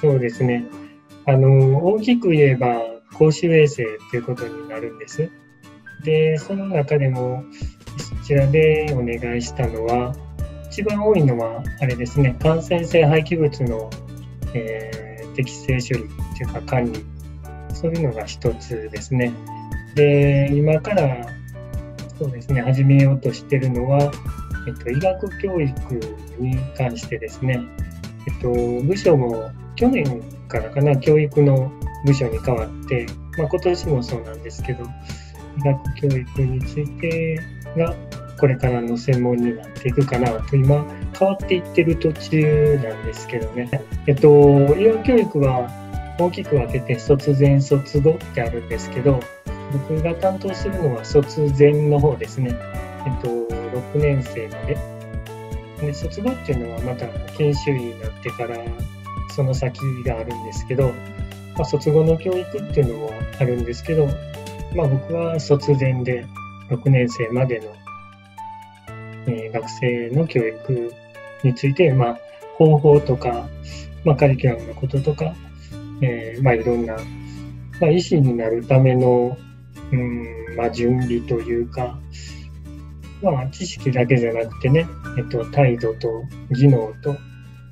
そうですね。あの、大きく言えば、公衆衛生っていうことになるんです。で、その中でも、そちらでお願いしたのは、一番多いのは、あれですね、感染性廃棄物の、えー、適正処理っていうか管理、そういうのが一つですね。で、今からそうですね、始めようとしてるのは、えっと、医学教育に関してですね、えっと、部署も去年からかな、教育の部署に変わって、まあ、今年もそうなんですけど、医学教育についてがこれからの専門になっていくかなと今変わっていってる途中なんですけどね。えっと、医学教育は大きく分けて卒前卒後ってあるんですけど、僕が担当するのは卒前の方ですね。えっと、6年生まで。で、卒業っていうのはまた研修医になってからその先があるんですけど、まあ、卒後の教育っていうのもあるんですけど、まあ僕は卒前で6年生までの、えー、学生の教育について、まあ方法とか、まあカリキュラムのこととか、えー、まあいろんな、まあ医師になるためのうんまあ、準備というか、まあ、知識だけじゃなくてね、えっと、態度と技能と、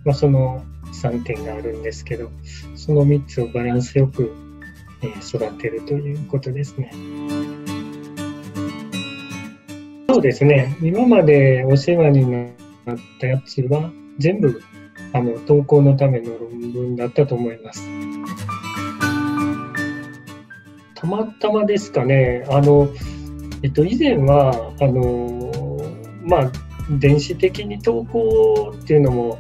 まあ、その3点があるんですけど、その3つをバランスよく、えー、育てるということですね。そうですね、今までお世話になったやつは、全部あの投稿のための論文だったと思います。たまたまですかね、あの、えっと、以前は、あの、まあ、電子的に投稿っていうのも、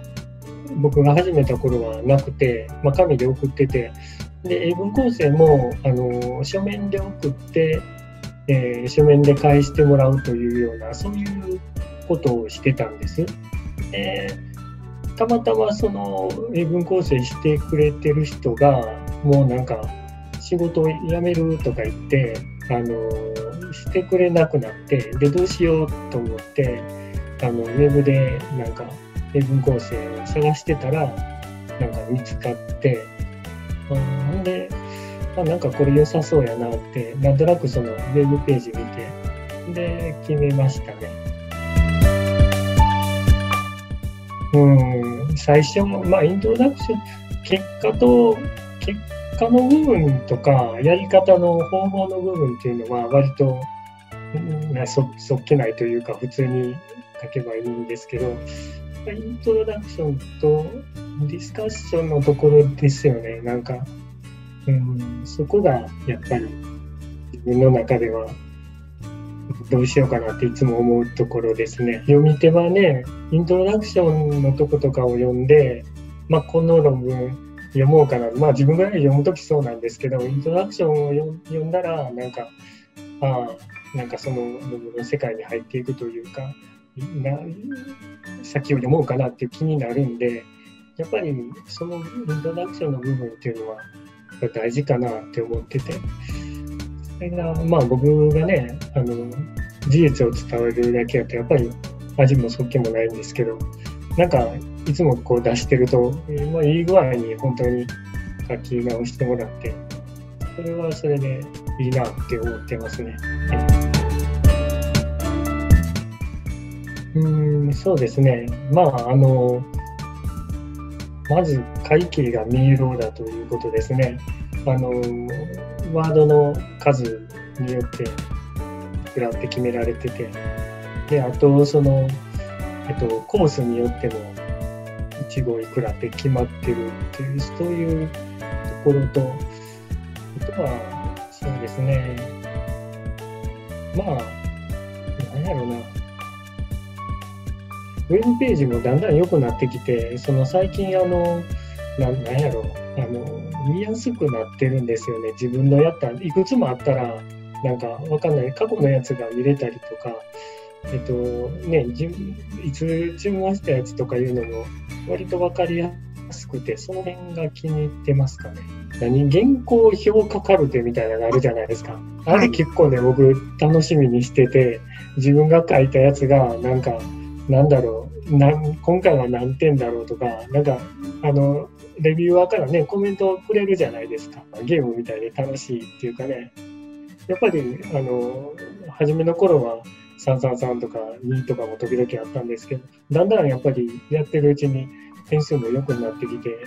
僕が始めた頃はなくて、まあ、紙で送ってて、で、英文構成も、あの、書面で送って、えー、書面で返してもらうというような、そういうことをしてたんです。でたまたまその英文構成してくれてる人が、もうなんか、仕事を辞めるとか言って、あの、してくれなくなって、で、どうしようと思って、あの、ウェブでなんか、英文構成を探してたら、なんか見つかって、うん、で、あ、なんかこれ良さそうやなって、なんとなくそのウェブページ見て、で、決めましたね。うん、最初も、まあ、イントロダクション、結果と、結果の部分とか、やり方の方法の部分っていうのは、割と、そそっけないというか、普通に書けばいいんですけど、イントロダクションとディスカッションのところですよね、なんか、うん、そこがやっぱり自分の中ではどうしようかなっていつも思うところですね。読み手はね、イントロダクションのとことかを読んで、まあ、この論文読もうかな。まあ自分が読むときそうなんですけど、イントラクションを読んだら、なんか、ああ、なんかそのの世界に入っていくというか、な先を読もうかなっていう気になるんで、やっぱりそのイントラクションの部分っていうのは大事かなって思ってて、それが、まあ僕がね、あの、事実を伝えるだけだと、やっぱり味もそっけもないんですけど、なんかいつもこう出してると、まあ、いい具合に本当に書き直してもらって、それはそれでいいなって思ってますね。うん、そうですね。まあ、あの、まず会計が明朗だということですね。あの、ワードの数によってグラって決められてて、で、あと、その、えっと、コースによっても1号いくらって決まってるっていう、そういうところと、あとは、そうですね、まあ、なんやろな、ウェブページもだんだん良くなってきて、その最近、あの、ななんやろあの、見やすくなってるんですよね。自分のやった、いくつもあったら、なんかわかんない、過去のやつが見れたりとか、えっとね、いつ注文したやつとかいうのも割と分かりやすくて、その辺が気に入ってますかね。何原稿評価カルテみたいなのがあるじゃないですか。あれ結構ね、僕楽しみにしてて、自分が書いたやつがなんか、なんだろう、な今回は何点だろうとか、なんか、あの、レビューアーからね、コメントをくれるじゃないですか。ゲームみたいで楽しいっていうかね。やっぱり、あの、初めの頃は、333とか2とかも時々あったんですけど、だんだんやっぱりやってるうちに点数も良くなってきて、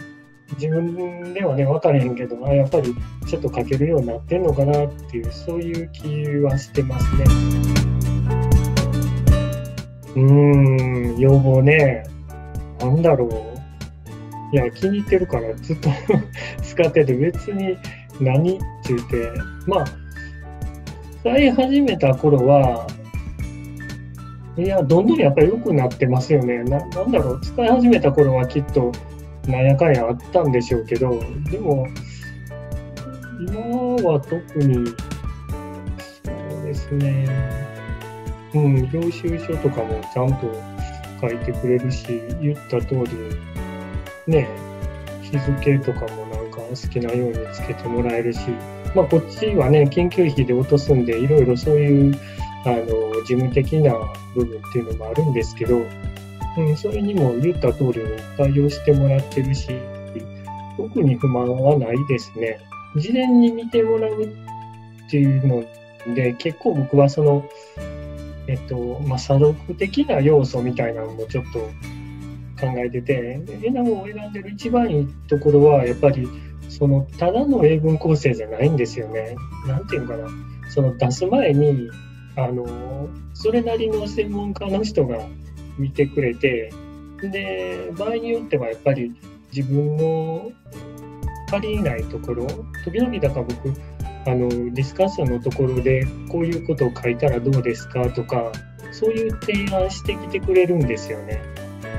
自分ではね、分からへんけど、あやっぱりちょっと書けるようになってんのかなっていう、そういう気はしてますね。うーん、要望ね、なんだろう。いや、気に入ってるからずっと 使ってて、別に何って言って、まあ、使い始めた頃は、いや、どんどんやっぱり良くなってますよね。ななんだろう、使い始めた頃はきっと、なんやかんやあったんでしょうけど、でも、今は特に、そうですね、うん、領収書とかもちゃんと書いてくれるし、言った通り、ね、日付とかもなんか好きなようにつけてもらえるし、まあこっちはね、研究費で落とすんで、いろいろそういうあの事務的な部分っていうのもあるんですけど、うん、それにも言った通りに対応してもらってるし、特に不満はないですね。事前に見てもらうっていうので、結構僕はその、えっと、まあ、査読的な要素みたいなのもちょっと考えてて、エナモを選んでる一番いいところは、やっぱり、その、ただの英文構成じゃないんですよね。なんていうかな。その出す前に、あの、それなりの専門家の人が見てくれて、で、場合によってはやっぱり自分の足りないところ、時々だから僕、あの、ディスカッションのところで、こういうことを書いたらどうですかとか、そういう提案してきてくれるんですよね。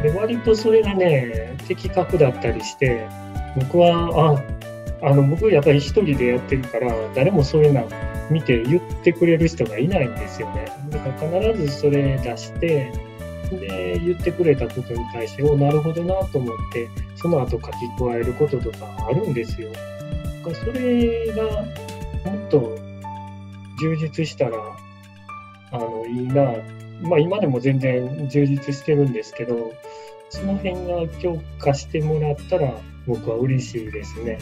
で、割とそれがね、的確だったりして、僕は、あ、あの、僕やっぱり一人でやってるから、誰もそういうの見て言ってくれる人がいないんですよね。だから必ずそれ出して、で、言ってくれたことに対して、おなるほどなと思って、その後書き加えることとかあるんですよ。それがもっと充実したら、あの、いいな。まあ今でも全然充実してるんですけど、その辺が強化してもらったら僕は嬉しいですね。